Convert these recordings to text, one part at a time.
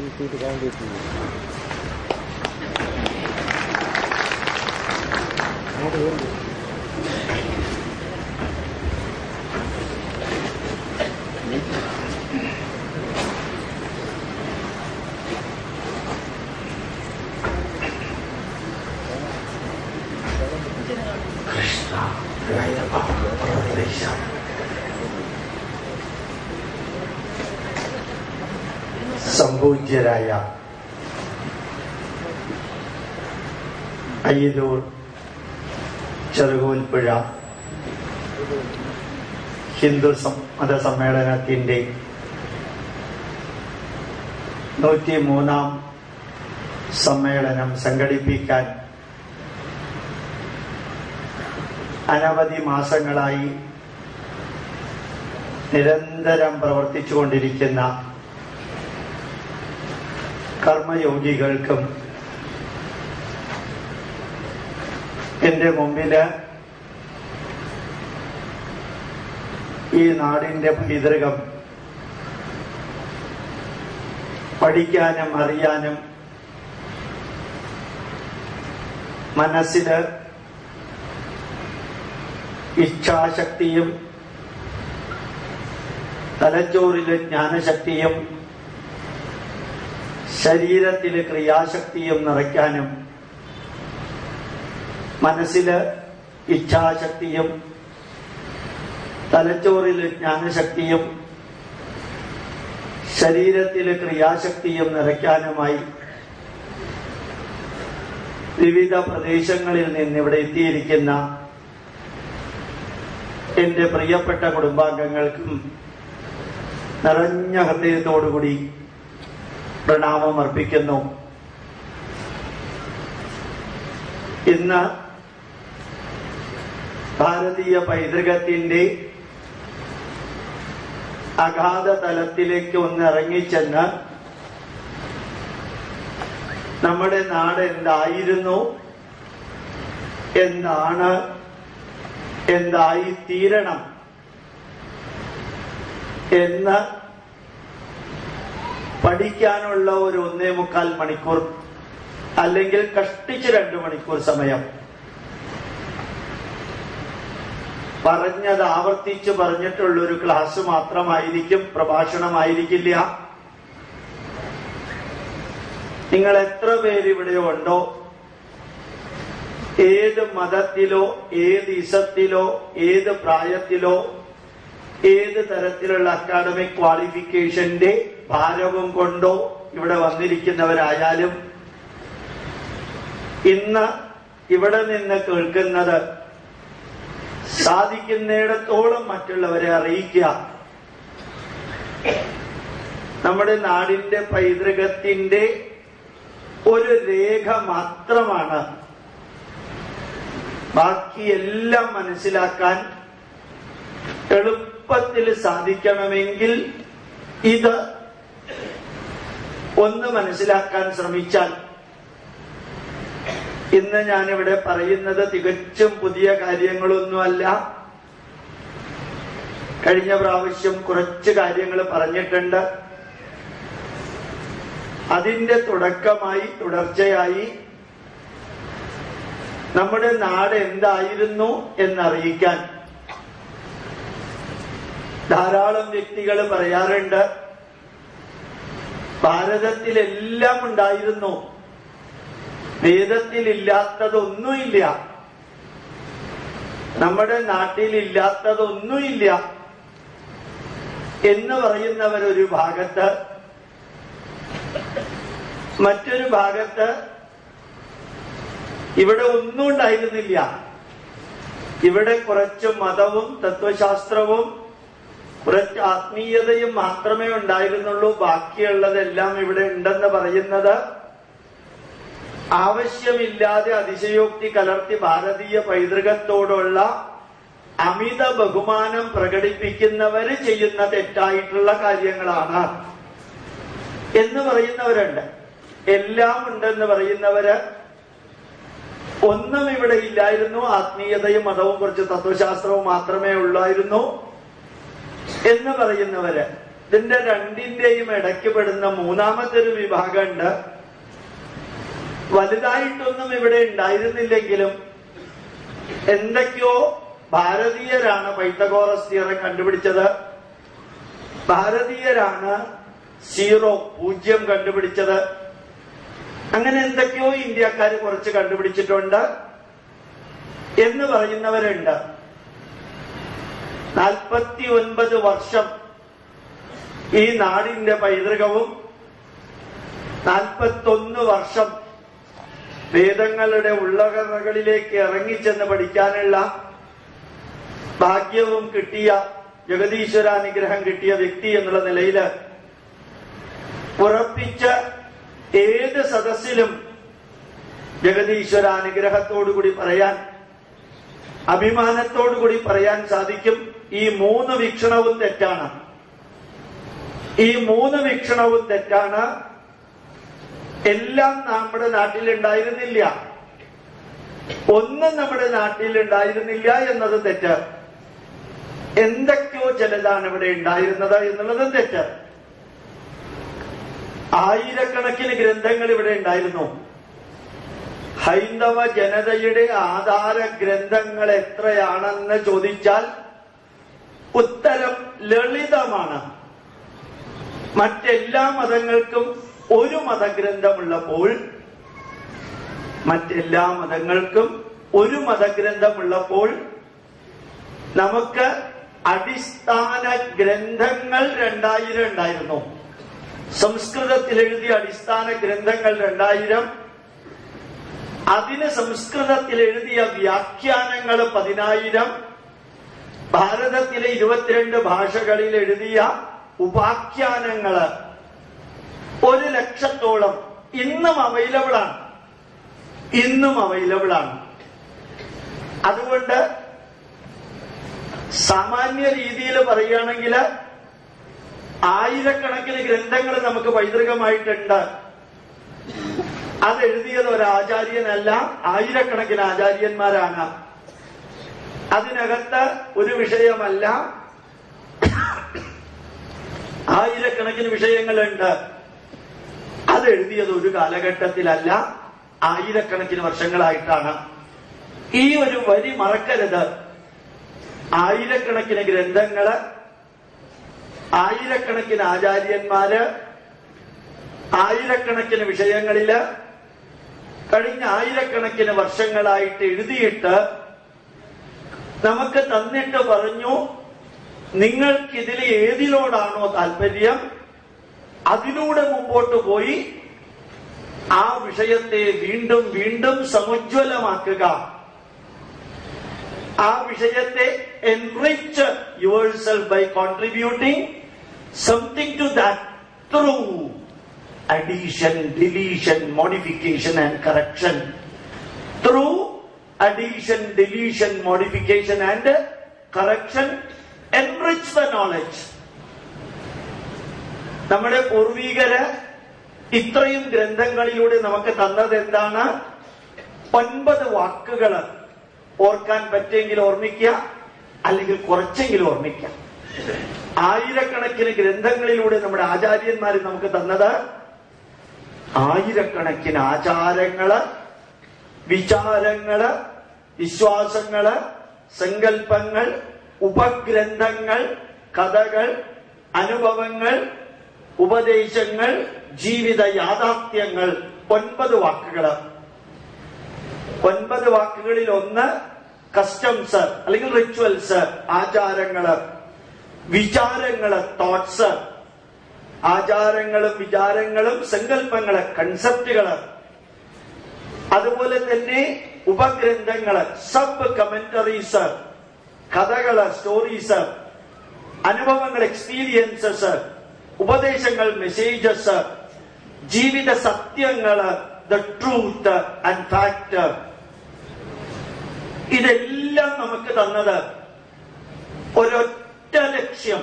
Thank you. സംപൂജ്യരായ അയ്യലൂർ ചെറുകോൽപ്പുഴ ഹിന്ദു സം- മതസമ്മേളനത്തിന്റെ നൂറ്റി മൂന്നാം സമ്മേളനം സംഘടിപ്പിക്കാൻ അനവധി മാസങ്ങളായി നിരന്തരം പ്രവർത്തിച്ചുകൊണ്ടിരിക്കുന്ന കർമ്മയോഗികൾക്കും എന്റെ മുമ്പിൽ ഈ നാടിന്റെ പൈതൃകം പഠിക്കാനും അറിയാനും മനസ്സിൽ ഇച്ഛാശക്തിയും തലച്ചോറിലെ ജ്ഞാനശക്തിയും ശരീരത്തിലെ ക്രിയാശക്തിയും നിറയ്ക്കാനും മനസ്സിൽ ഇച്ഛാശക്തിയും തലച്ചോറിൽ ജ്ഞാനശക്തിയും ശരീരത്തിലെ ക്രിയാശക്തിയും നിറയ്ക്കാനുമായി വിവിധ പ്രദേശങ്ങളിൽ നിന്ന് ഇവിടെ എത്തിയിരിക്കുന്ന എന്റെ പ്രിയപ്പെട്ട കുടുംബാംഗങ്ങൾക്കും നിറഞ്ഞ ഹൃദയത്തോടുകൂടി പ്രണാമം അർപ്പിക്കുന്നു. ഇന്ന് ഭാരതീയ പൈതൃകത്തിന്റെ അഗാധ തലത്തിലേക്ക് ഒന്ന് ഇറങ്ങിച്ചെന്ന് നമ്മുടെ നാട് എന്തായിരുന്നു എന്താണ് എന്തായി തീരണം എന്ന് പഠിക്കാനുള്ള ഒരു ഒന്നേ മുക്കാൽ മണിക്കൂർ അല്ലെങ്കിൽ കഷ്ടിച്ച് രണ്ടു മണിക്കൂർ സമയം. പറഞ്ഞത് ആവർത്തിച്ച് പറഞ്ഞിട്ടുള്ള ഒരു ക്ലാസ് മാത്രമായിരിക്കും പ്രഭാഷണമായിരിക്കില്ല. നിങ്ങൾ എത്ര പേര് ഇവിടെ ഉണ്ടോ? ഏത് മതത്തിലോ ഏത് ഇസത്തിലോ ഏത് പ്രായത്തിലോ ഏത് തരത്തിലുള്ള അക്കാഡമിക് ക്വാളിഫിക്കേഷന്റെ ഭാരവും കൊണ്ടോ ഇവിടെ വന്നിരിക്കുന്നവരായാലും ഇന്ന് ഇവിടെ നിന്ന് കേൾക്കുന്നത് സാധിക്കുന്നിടത്തോളം മറ്റുള്ളവരെ അറിയിക്കുക. നമ്മുടെ നാടിന്റെ പൈതൃകത്തിന്റെ ഒരു രേഖ മാത്രമാണ്. ബാക്കിയെല്ലാം മനസ്സിലാക്കാൻ എളുപ്പത്തിൽ സാധിക്കണമെങ്കിൽ ഇത് ഒന്ന് മനസ്സിലാക്കാൻ ശ്രമിച്ചാൽ ഇന്ന് ഞാനിവിടെ പറയുന്നത് തികച്ചും പുതിയ കാര്യങ്ങളൊന്നുമല്ല. കഴിഞ്ഞ പ്രാവശ്യം കുറച്ച് കാര്യങ്ങൾ പറഞ്ഞിട്ടുണ്ട്. അതിന്റെ തുടക്കമായി തുടർച്ചയായി നമ്മുടെ നാട് എന്തായിരുന്നു എന്നറിയിക്കാൻ ധാരാളം വ്യക്തികൾ പറയാറുണ്ട്. ഭാരതത്തിലെല്ലാം ഉണ്ടായിരുന്നു. വേദത്തിലില്ലാത്തതൊന്നുമില്ല. നമ്മുടെ നാട്ടിലില്ലാത്തതൊന്നുമില്ല. എന്ന് പറയുന്നവരൊരു ഭാഗത്ത് മറ്റൊരു ഭാഗത്ത് ഇവിടെ ഒന്നും ഉണ്ടായിരുന്നില്ല. ഇവിടെ കുറച്ച് മതവും തത്വശാസ്ത്രവും കുറച്ച് ആത്മീയതയും മാത്രമേ ഉണ്ടായിരുന്നുള്ളൂ. ബാക്കിയുള്ളതെല്ലാം ഇവിടെ ഉണ്ടെന്ന് പറയുന്നത് ആവശ്യമില്ലാതെ അതിശയോക്തി കലർത്തി ഭാരതീയ പൈതൃകത്തോടുള്ള അമിത ബഹുമാനം പ്രകടിപ്പിക്കുന്നവര് ചെയ്യുന്ന തെറ്റായിട്ടുള്ള കാര്യങ്ങളാണ് എന്ന് പറയുന്നവരുണ്ട്. എല്ലാം ഉണ്ടെന്ന് പറയുന്നവര് ഒന്നും ഇവിടെ ഇല്ലായിരുന്നു. ആത്മീയതയും മതവും കുറച്ച് തത്വശാസ്ത്രവും മാത്രമേ ഉള്ളായിരുന്നു. എന്ന് പറയുന്നവര് ഇതിന്റെ രണ്ടിന്റെയും ഇടയ്ക്ക് പെടുന്ന മൂന്നാമത്തെ ഒരു വിഭാഗമുണ്ട്. വലുതായിട്ടൊന്നും ഇവിടെ ഉണ്ടായിരുന്നില്ലെങ്കിലും എന്തൊക്കെയോ ഭാരതീയരാണ് പൈത്തഗോറസ് തിയറി കണ്ടുപിടിച്ചത്. ഭാരതീയരാണ് സീറോ പൂജ്യം കണ്ടുപിടിച്ചത്. അങ്ങനെ എന്തൊക്കെയോ ഇന്ത്യക്കാർ കുറച്ച് കണ്ടുപിടിച്ചിട്ടുണ്ട്. എന്ന് പറയുന്നവരുണ്ട്. നാൽപ്പത്തി ഒൻപത് വർഷം ഈ നാടിന്റെ പൈതൃകവും നാൽപ്പത്തൊന്ന് വർഷം വേദങ്ങളുടെ ഉള്ളകറകളിലേക്ക് ഇറങ്ങിച്ചെന്ന് പഠിക്കാനുള്ള ഭാഗ്യവും കിട്ടിയ ജഗതീശ്വരാനുഗ്രഹം കിട്ടിയ വ്യക്തി എന്നുള്ള നിലയിൽ ഉറപ്പിച്ച ഏത് സദസ്സിലും ജഗതീശ്വരാനുഗ്രഹത്തോടുകൂടി പറയാൻ അഭിമാനത്തോടുകൂടി പറയാൻ സാധിക്കും. ഈ മൂന്ന് വീക്ഷണവും തെറ്റാണ്. ഈ മൂന്ന് വീക്ഷണവും തെറ്റാണ്. എല്ലാം നമ്മുടെ നാട്ടിൽ ഉണ്ടായിരുന്നില്ല ഒന്നും നമ്മുടെ നാട്ടിൽ ഉണ്ടായിരുന്നില്ല എന്നത് തെറ്റ്. എന്തൊക്കെയോ ചിലതാണ് ഇവിടെ ഉണ്ടായിരുന്നത് എന്നുള്ളതും തെറ്റ്. ആയിരക്കണക്കിന് ഗ്രന്ഥങ്ങൾ ഇവിടെ ഉണ്ടായിരുന്നു. ഹൈന്ദവ ജനതയുടെ ആധാര ഗ്രന്ഥങ്ങൾ എത്രയാണെന്ന് ചോദിച്ചാൽ ഉത്തരം ലളിതമാണ്. മറ്റെല്ലാ മതങ്ങൾക്കും ഒരു മതഗ്രന്ഥമുള്ളപ്പോൾ മറ്റെല്ലാ മതങ്ങൾക്കും ഒരു മതഗ്രന്ഥമുള്ളപ്പോൾ നമുക്ക് അടിസ്ഥാന ഗ്രന്ഥങ്ങൾ രണ്ടായിരം ഉണ്ടായിരുന്നു. സംസ്കൃതത്തിൽ എഴുതിയ അടിസ്ഥാന ഗ്രന്ഥങ്ങൾ രണ്ടായിരം. അതിന് സംസ്കൃതത്തിൽ എഴുതിയ വ്യാഖ്യാനങ്ങൾ പതിനായിരം. ഭാരതത്തിലെ ഇരുപത്തിരണ്ട് ഭാഷകളിൽ എഴുതിയ ഉപാഖ്യാനങ്ങൾ ഒരു ലക്ഷത്തോളം ഇന്നും അവൈലബിൾ ആണ്. ഇന്നും അവൈലബിൾ ആണ്. അതുകൊണ്ട് സാമാന്യ രീതിയിൽ പറയുകയാണെങ്കിൽ ആയിരക്കണക്കിന് ഗ്രന്ഥങ്ങൾ നമുക്ക് പൈതൃകമായിട്ടുണ്ട്. അതെഴുതിയത് ഒരാചാര്യനല്ല ആയിരക്കണക്കിന് ആചാര്യന്മാരാണ്. അതിനകത്ത് ഒരു വിഷയമല്ല. ആയിരക്കണക്കിന് വിഷയങ്ങളുണ്ട്. അത് എഴുതിയത് ഒരു കാലഘട്ടത്തിലല്ല ആയിരക്കണക്കിന് വർഷങ്ങളായിട്ടാണ്. ഈ ഒരു വരി മറക്കരുത്. ആയിരക്കണക്കിന് ഗ്രന്ഥങ്ങൾ ആയിരക്കണക്കിന് ആചാര്യന്മാര് ആയിരക്കണക്കിന് വിഷയങ്ങളിൽ കഴിഞ്ഞ ആയിരക്കണക്കിന് വർഷങ്ങളായിട്ട് എഴുതിയിട്ട് നമുക്ക് തന്നിട്ട് പറഞ്ഞു നിങ്ങൾക്കിതിൽ ഏതിനോടാണോ താല്പര്യം അതിലൂടെ മുമ്പോട്ട് പോയി ആ വിഷയത്തെ വീണ്ടും വീണ്ടും സമുജ്വലമാക്കുക. ആ വിഷയത്തെ enrich yourself by contributing something to that through addition deletion modification and correction Through addition, deletion, modification and correction, enrich the knowledge. നമ്മുടെ പൂർവീകര് ഇത്രയും ഗ്രന്ഥങ്ങളിലൂടെ നമുക്ക് തന്നത് എന്താണ് ഒൻപത് വാക്കുകൾ ഓർക്കാൻ പറ്റിയെങ്കിൽ ഓർമ്മിക്കുക അല്ലെങ്കിൽ കുറച്ചെങ്കിലും ഓർമ്മിക്കുക ആയിരക്കണക്കിന് ഗ്രന്ഥങ്ങളിലൂടെ നമ്മുടെ ആചാര്യന്മാർ നമുക്ക് തന്നത് ആയിരക്കണക്കിന് ആചാരങ്ങൾ വിചാരങ്ങൾ വിശ്വാസങ്ങൾ സങ്കല്പങ്ങൾ ഉപഗ്രന്ഥങ്ങൾ കഥകൾ അനുഭവങ്ങൾ ഉപദേശങ്ങൾ ജീവിത യാഥാർത്ഥ്യങ്ങൾ. ഒൻപത് വാക്കുകൾ ഒൻപത് വാക്കുകളിൽ ഒന്ന് കസ്റ്റംസ് അല്ലെങ്കിൽ റിച്വൽസ് ആചാരങ്ങൾ. വിചാരങ്ങൾ തോട്ട്സ് ആചാരങ്ങളും വിചാരങ്ങളും സങ്കല്പങ്ങൾ കൺസെപ്റ്റുകൾ അതുപോലെ തന്നെ ഉപഗ്രന്ഥങ്ങൾ സബ് കമന്ററീസ് കഥകൾ സ്റ്റോറീസ് അനുഭവങ്ങൾ എക്സ്പീരിയൻസസ് ഉപദേശങ്ങൾ മെസ്സേജസ് ജീവിത സത്യങ്ങൾ ദ ട്രൂത്ത് ആൻഡ് ഫാക്ട്. ഇതെല്ലാം നമുക്ക് തന്നത് ഒരൊറ്റ ലക്ഷ്യം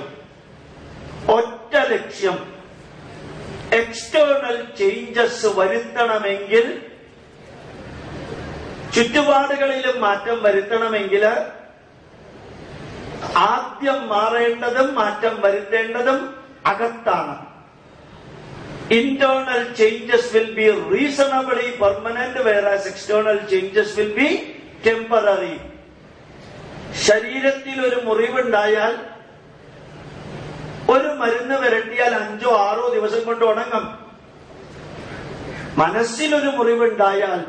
ഒറ്റ ലക്ഷ്യം. എക്സ്റ്റേണൽ ചേഞ്ചസ് വരുത്തണമെങ്കിൽ ചുറ്റുപാടുകളിലും മാറ്റം വരുത്തണമെങ്കിൽ ആദ്യം മാറേണ്ടതും മാറ്റം വരുത്തേണ്ടതും അകത്താണ്. Internal changes will be reasonably permanent whereas external changes will be temporary ശരീരത്തിൽ ഒരു മുറിവുണ്ടായാൽ ഒരു മരുന്ന് വരട്ടിയാൽ അഞ്ചോ ആറോ ദിവസം കൊണ്ട് ഉണങ്ങും. മനസ്സിലൊരു മുറിവുണ്ടായാൽ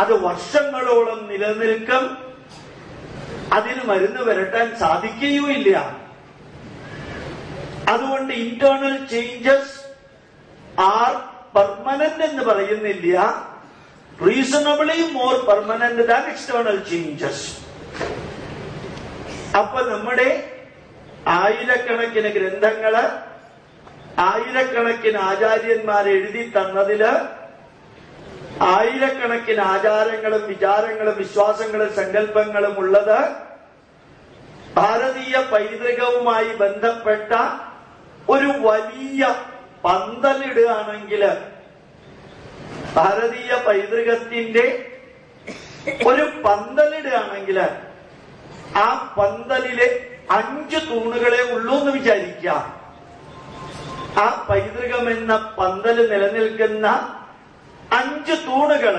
അത് വർഷങ്ങളോളം നിലനിൽക്കും. അതിന് മരുന്ന് വരട്ടാൻ സാധിക്കുകയുമില്ല. അതുകൊണ്ട് ഇന്റേണൽ ചേഞ്ചസ് ആർ പെർമനന്റ് എന്ന് പറയുന്നില്ല. Reasonably more permanent than external changes അപ്പൊ നമ്മുടെ ആയിരക്കണക്കിന് ഗ്രന്ഥങ്ങൾ ആയിരക്കണക്കിന് ആചാര്യന്മാർ എഴുതി തന്നതിൽ ആയിരക്കണക്കിന് ആചാരങ്ങളും വിചാരങ്ങളും വിശ്വാസങ്ങളും സങ്കല്പങ്ങളും ഉള്ളത് ഭാരതീയ പൈതൃകവുമായി ബന്ധപ്പെട്ട ഒരു വലിയ പന്തലിടുകയാണെങ്കിൽ ഭാരതീയ പൈതൃകത്തിന്റെ ഒരു പന്തലിടുകയാണെങ്കിൽ ആ പന്തലിലെ അഞ്ച് തൂണുകളെ ഉള്ളൂ എന്ന് വിചാരിക്കുക. ആ പൈതൃകം എന്ന പന്തൽ നിലനിൽക്കുന്ന അഞ്ച് തൂണുകൾ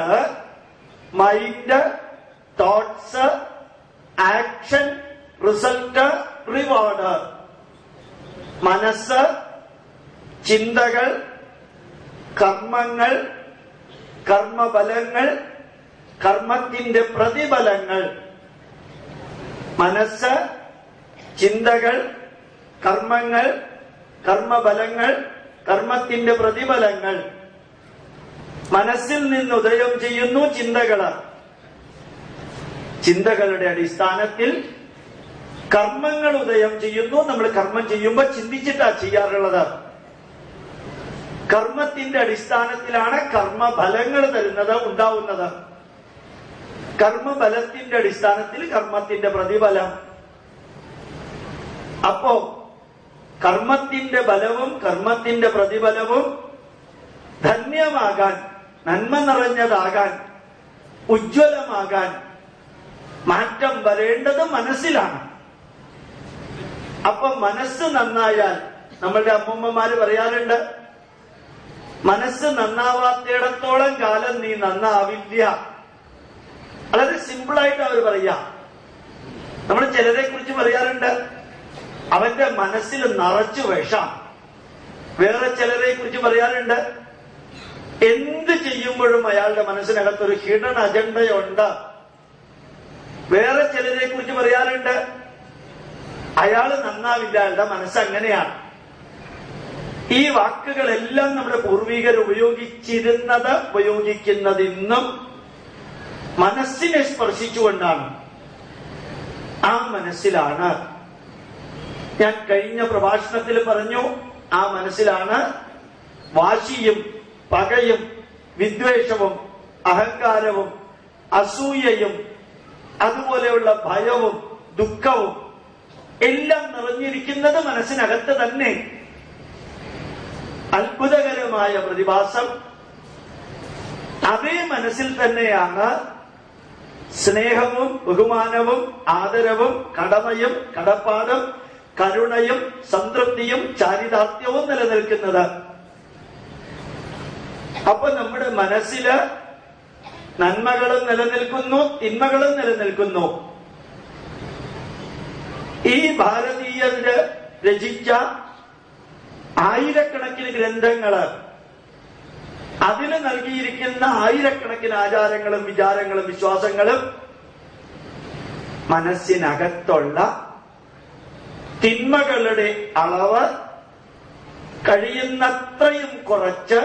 mind thoughts action result reward മനസ്സ് ചിന്തകൾ കർമ്മങ്ങൾ കർമ്മഫലങ്ങൾ കർമ്മത്തിന്റെ പ്രതിഫലങ്ങൾ. മനസ്സ് ചിന്തകൾ കർമ്മങ്ങൾ കർമ്മഫലങ്ങൾ കർമ്മത്തിന്റെ പ്രതിഫലങ്ങൾ. മനസ്സിൽ നിന്ന് ഉദയം ചെയ്യുന്നു ചിന്തകൾ ചിന്തകളുടെ അടിസ്ഥാനത്തിൽ കർമ്മങ്ങൾ ഉദയം ചെയ്യുന്നു. നമ്മൾ കർമ്മം ചെയ്യുമ്പോൾ ചിന്തിച്ചിട്ടാ ചെയ്യാറുള്ളത്. കർമ്മത്തിന്റെ അടിസ്ഥാനത്തിലാണ് കർമ്മഫലങ്ങൾ തരുന്നത് ഉണ്ടാവുന്നത്. കർമ്മഫലത്തിന്റെ അടിസ്ഥാനത്തിൽ കർമ്മത്തിന്റെ പ്രതിഫലം. അപ്പോ കർമ്മത്തിന്റെ ബലവും കർമ്മത്തിന്റെ പ്രതിഫലവും ധന്യമാകാൻ നന്മ നിറഞ്ഞതാകാൻ ഉജ്ജ്വലമാകാൻ മാറ്റം വരേണ്ടത് മനസ്സിലാണ്. അപ്പൊ മനസ്സ് നന്നായാൽ നമ്മളുടെ അമ്മൂമ്മമാര് പറയാറുണ്ട് മനസ്സ് നന്നാവാത്തിടത്തോളം കാലം നീ നന്നാവില്ല. വളരെ സിമ്പിളായിട്ട് അവർ പറയാ. നമ്മൾ ചിലരെ കുറിച്ച് പറയാറുണ്ട് അവന്റെ മനസ്സിൽ നിറച്ചു വിഷം. വേറെ ചിലരെ കുറിച്ച് പറയാറുണ്ട് എന്ത് ചെയ്യുമ്പോഴും അയാളുടെ മനസ്സിനകത്തൊരു ഹിഡൻ അജണ്ടയുണ്ട്. വേറെ ചിലരെ കുറിച്ച് പറയാറുണ്ട് അയാൾ നന്നാവില്ല അയാളുടെ മനസ്സ് അങ്ങനെയാണ് ഈ വാക്കുകളെല്ലാം നമ്മുടെ പൂർവികർ ഉപയോഗിച്ചിരുന്നത് ഉപയോഗിക്കുന്നത് ഇന്നും മനസ്സിനെ സ്പർശിച്ചുകൊണ്ടാണ്. ആ മനസ്സിലാണ്. ഞാൻ കഴിഞ്ഞ പ്രഭാഷണത്തിൽ പറഞ്ഞു ആ മനസ്സിലാണ് വാശിയും പകയും വിദ്വേഷവും അഹങ്കാരവും അസൂയയും അതുപോലെയുള്ള ഭയവും ദുഃഖവും എല്ലാം നിറഞ്ഞിരിക്കുന്നത് മനസ്സിനകത്ത് തന്നെ. അത്ഭുതകരമായ പ്രതിഭാസം. അതേ മനസ്സിൽ തന്നെയാണ് സ്നേഹവും ബഹുമാനവും ആദരവും കടമയും കടപ്പാടും കരുണയും സംതൃപ്തിയും ചാരിതാർത്ഥ്യവും നിലനിൽക്കുന്നത്. അപ്പൊ നമ്മുടെ മനസ്സിൽ നന്മകളും നിലനിൽക്കുന്നു തിന്മകളും നിലനിൽക്കുന്നു. ഈ ഭാരതീയര് രചിച്ച ആയിരക്കണക്കിന് ഗ്രന്ഥങ്ങൾ അതിന് നൽകിയിരിക്കുന്ന ആയിരക്കണക്കിന് ആചാരങ്ങളും വിചാരങ്ങളും വിശ്വാസങ്ങളും മനസ്സിനകത്തുള്ള തിന്മകളുടെ അളവ് കഴിയുന്നത്രയും കുറച്ച്